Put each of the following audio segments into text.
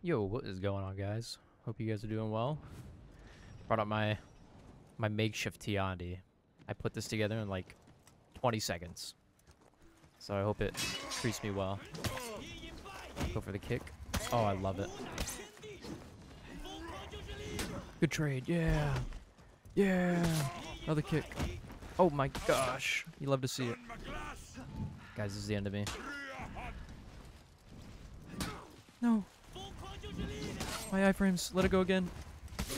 Yo, what is going on, guys? Hope you guys are doing well. Brought up my my makeshift Tiandi. I put this together in like 20 seconds. So I hope it treats me well. Go for the kick. Oh, I love it. Good trade, yeah. Yeah. Another kick. Oh my gosh. You love to see it. Guys, this is the end of me. No. My iframes. Let it go again.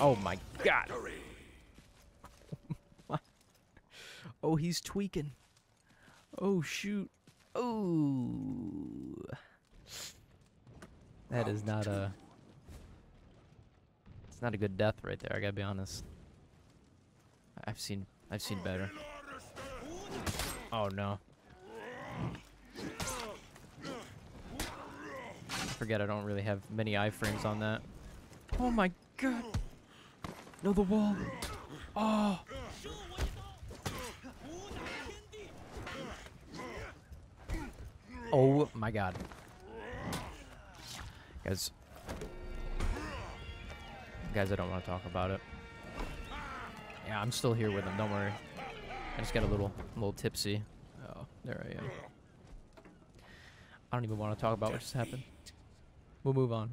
Oh my god. oh, he's tweaking. Oh, shoot. Oh. That is not a... It's not a good death right there, I gotta be honest. I've seen... I've seen better. Oh, no. forget I don't really have many iframes on that. Oh my god. No, the wall. Oh. Oh my god. Guys. Guys, I don't want to talk about it. Yeah, I'm still here with him, don't worry. I just got a little, a little tipsy. Oh, there I am. I don't even want to talk about what just happened. We'll move on.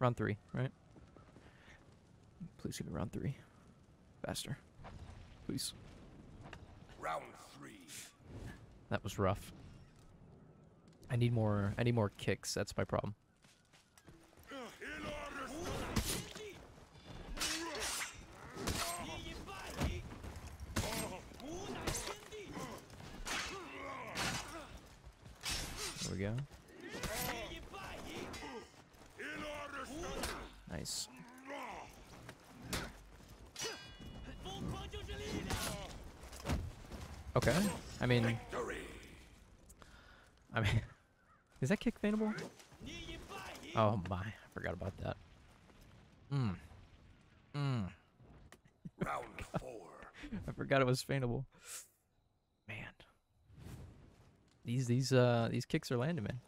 Round three, right? Please give me round three. Faster. Please. Round three. That was rough. I need more I need more kicks, that's my problem. There we go. Nice. Okay. I mean, I mean, is that kick feintable? Oh my, I forgot about that. Mmm. Mmm. Round four. I forgot it was feintable. Man. These these uh these kicks are landing, man.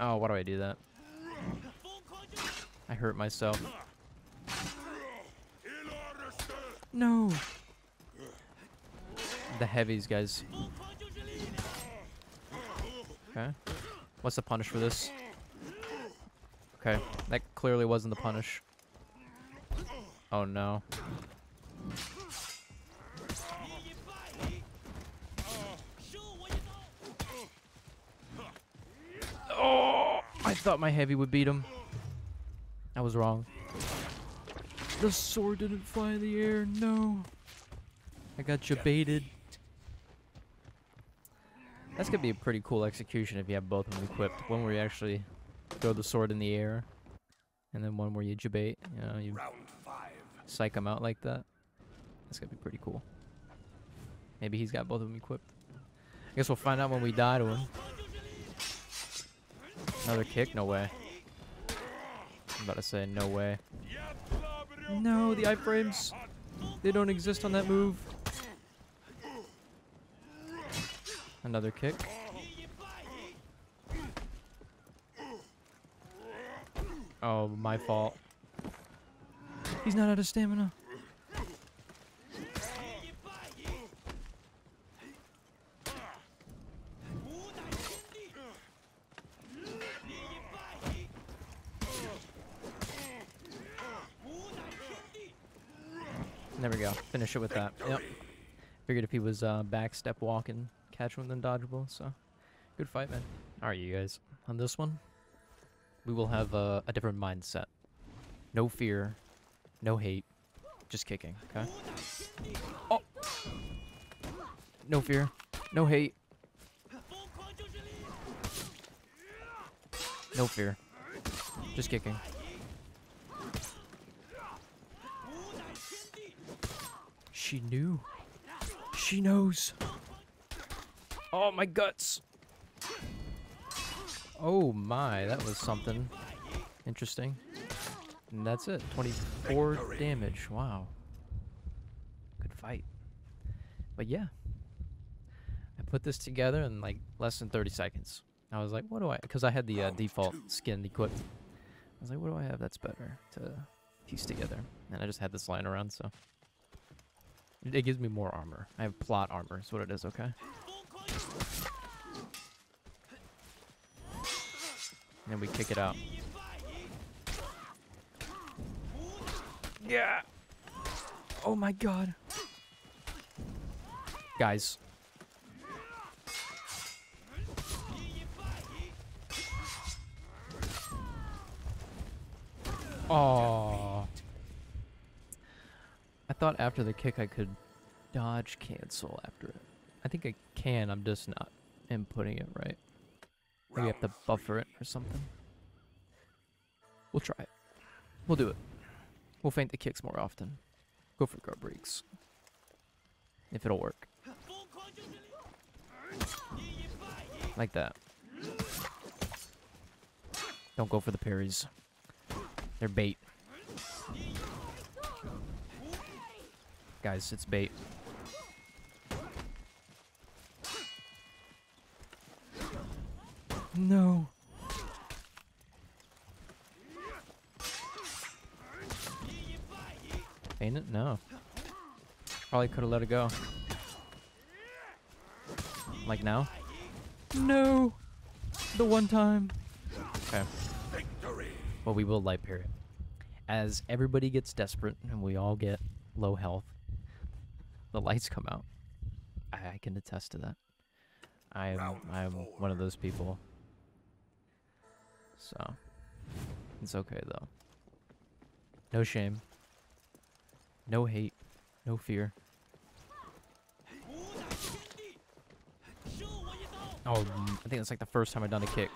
Oh, why do I do that? I hurt myself. No. The heavies, guys. Okay. What's the punish for this? Okay, that clearly wasn't the punish. Oh no. Oh! I thought my heavy would beat him. I was wrong. The sword didn't fly in the air. No. I got you baited. That's gonna be a pretty cool execution if you have both of them equipped. One where you actually throw the sword in the air, and then one where you jabate. You know, you Round five. psych him out like that. That's gonna be pretty cool. Maybe he's got both of them equipped. I guess we'll find out when we die to him. Another kick? No way. I'm about to say no way. No, the iframes. They don't exist on that move. Another kick. Oh, my fault. He's not out of stamina. There we go. Finish it with that. Yep. Figured if he was uh, back step walking, catch him then dodgeable. So, good fight, man. All right, you guys. On this one, we will have uh, a different mindset. No fear, no hate, just kicking. Okay. Oh. No fear, no hate. No fear, just kicking. She knew. She knows. Oh, my guts. Oh my, that was something interesting. And that's it. 24 damage. Wow. Good fight. But yeah. I put this together in like less than 30 seconds. I was like, what do I? Because I had the uh, default two. skin equipped. I was like, what do I have that's better to piece together? And I just had this lying around, so it, gives me more armor. I have plot armor, is what it is. Okay. And then we kick it out. Yeah. Oh my god. Guys. Oh. I thought after the kick I could dodge cancel after it. I think I can, I'm just not inputting it right. Maybe I have to buffer it or something. We'll try it. We'll do it. We'll feint the kicks more often. Go for guard breaks. If it'll work. Like that. Don't go for the parries. They're bait. Guys, it's bait. No. Ain't it? No. Probably could have let it go. Like now? No. The one time. Okay. Victory. Well, we will light period. As everybody gets desperate and we all get low health, the lights come out. I, I can attest to that. I am I am one of those people. So it's okay though. No shame. No hate. No fear. Oh, I think that's like the first time I've done a kick.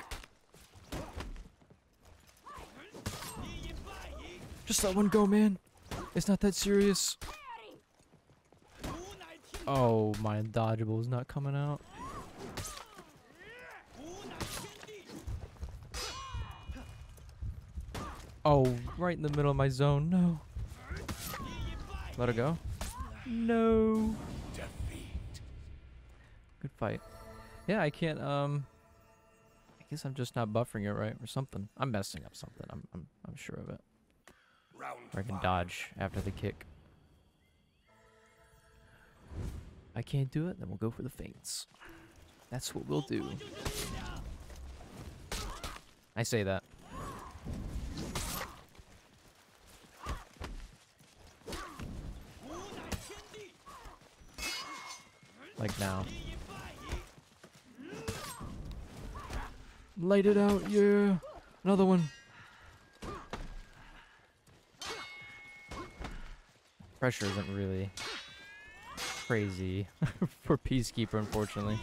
Just let one go, man. It's not that serious. Oh, my dodgeable is not coming out. Oh, right in the middle of my zone. No. Let her go. No. Defeat. Good fight. Yeah, I can't. Um, I guess I'm just not buffering it right or something. I'm messing up something. I'm I'm I'm sure of it. Round Or I can dodge after the kick. I can't do it, then we'll go for the feints. That's what we'll do. I say that. Like now. Light it out, yeah. Another one. Pressure isn't really crazy for Peacekeeper, unfortunately.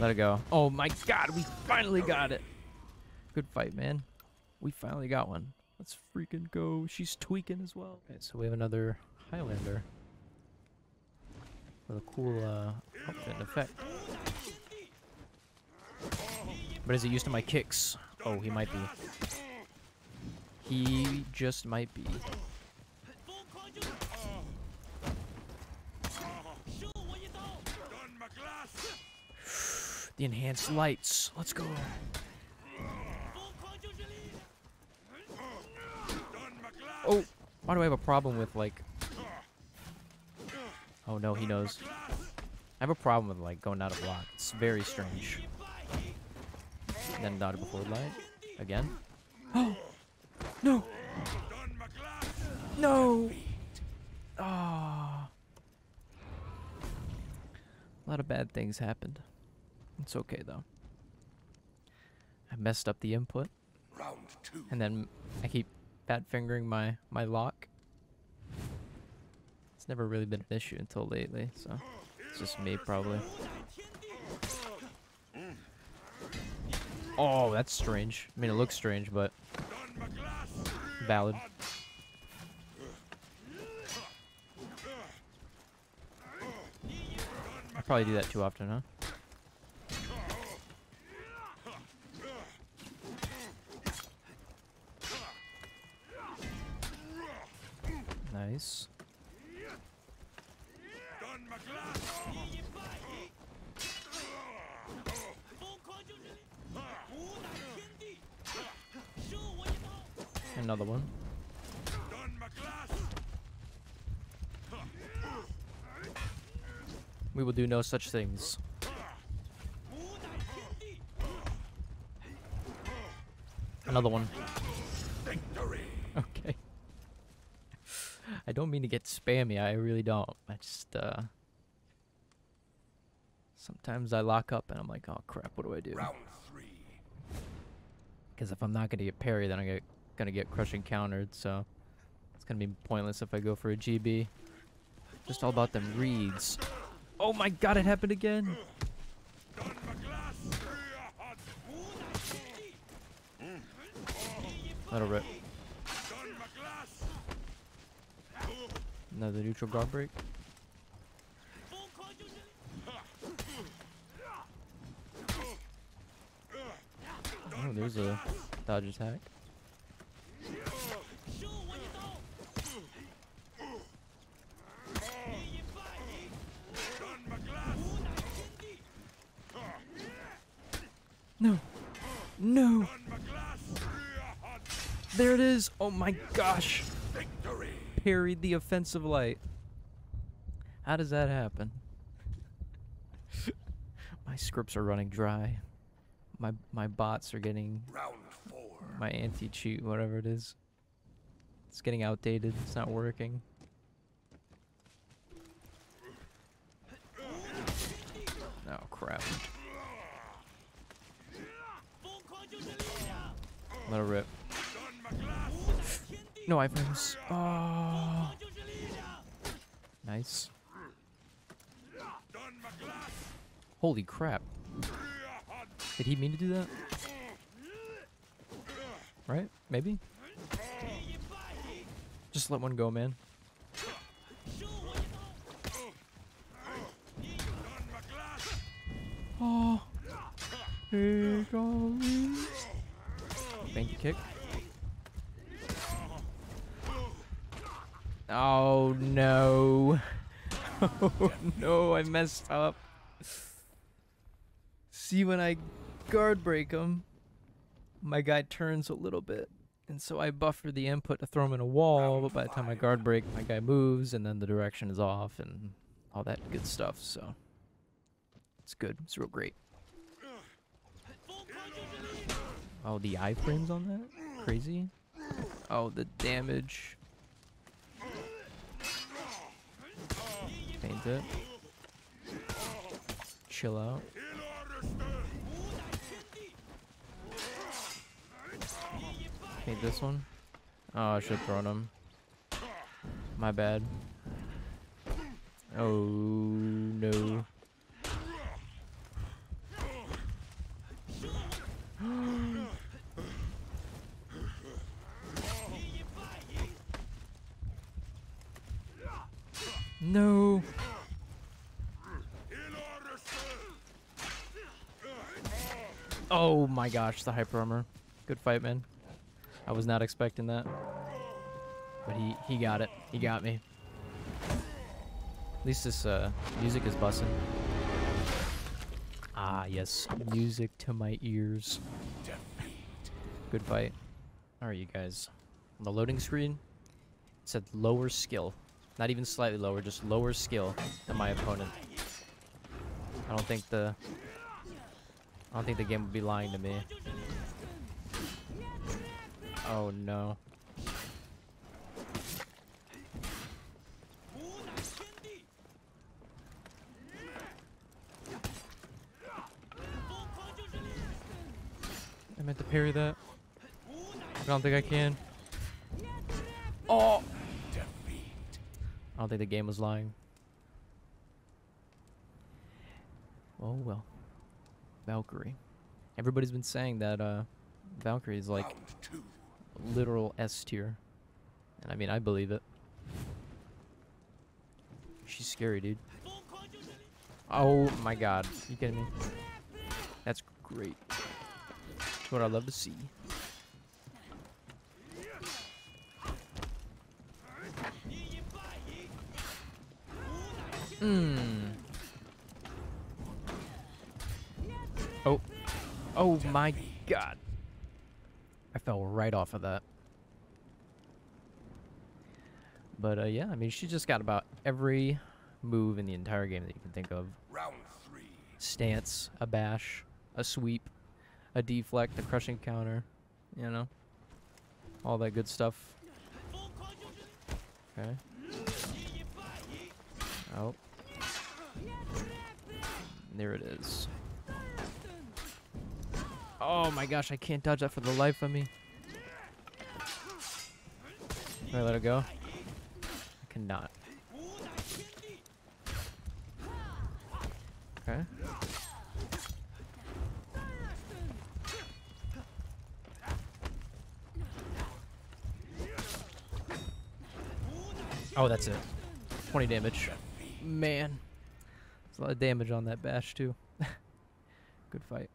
Let it go. Oh my god, we finally got it. Good fight, man. We finally got one. Let's freaking go. She's tweaking as well. Okay, so we have another Highlander. With a cool uh, outfit effect. But is he used to my kicks? Oh, he might be. He just might be. Enhanced lights. Let's go. Oh, why do I have a problem with like? Oh no, he knows. I have a problem with like going out of block. It's very strange. Then dodge before light again. Oh no, no. Ah. A lot of bad things happened. It's okay though. I messed up the input. Round two. and then I keep fat fingering my my lock. It's never really been an issue until lately, so it's just me probably. Oh, that's strange. I mean, it looks strange, but valid. I probably do that too often, huh? Nice. Another one. We will do no such things. Another one. Okay. I don't mean to get spammy. I really don't. I just uh. Sometimes I lock up and I'm like, oh crap, what do I do? Round three. Because if I'm not gonna get parry, then I'm gonna, gonna get crushing countered. So it's gonna be pointless if I go for a GB. Just all about them reads. Oh my god, it happened again. Done my glass. Let it rip. Done my glass. Another neutral guard break. Oh, there's a dodge attack. No. No. There it is. Oh my gosh. Parried the offensive light. How does that happen? my scripts are running dry. My my bots are getting Round four. my anti-cheat, whatever it is. It's getting outdated. It's not working. Oh crap. Let it rip. No iframes. Oh. Nice. Holy crap. Did he mean to do that? Right? Maybe? Just let one go, man. Oh. Here goes. Thank you, kick. Oh no. Oh no, I messed up. See, when I guard break him, my guy turns a little bit. And so I buffer the input to throw him in a wall, but by the time I guard break, my guy moves, and then the direction is off, and all that good stuff, so. It's good. It's real great. Oh, the iframes on that? Crazy. Oh, the damage. Paint it. Chill out. Paint this one. Oh, I should have thrown him. My bad. Oh, no. no. Oh my gosh, the hyper armor. Good fight, man. I was not expecting that. But he, he got it. He got me. At least this uh, music is bussing. Ah, yes. Music to my ears. Good fight. Alright, you guys. On the loading screen, it said lower skill. Not even slightly lower, just lower skill than my opponent. I don't think the I don't think the game would be lying to me. Oh no. I meant to parry that. I don't think I can. Oh! I don't think the game was lying. Oh well. Valkyrie. Everybody's been saying that uh Valkyrie is like literal S tier. And I mean I believe it. She's scary, dude. Oh my god. you kidding me? That's great. That's what I love to see. Mmm. Oh. Oh my god. I fell right off of that. But uh, yeah, I mean, she just got about every move in the entire game that you can think of. Round three. Stance, a bash, a sweep, a deflect, a crushing counter, you know, all that good stuff. Okay. Oh. There it is. Oh my gosh, I can't dodge that for the life of me. Can I let it go? I cannot. Okay. Oh, that's it. 20 damage. Man. There's a lot of damage on that bash, too. Good fight.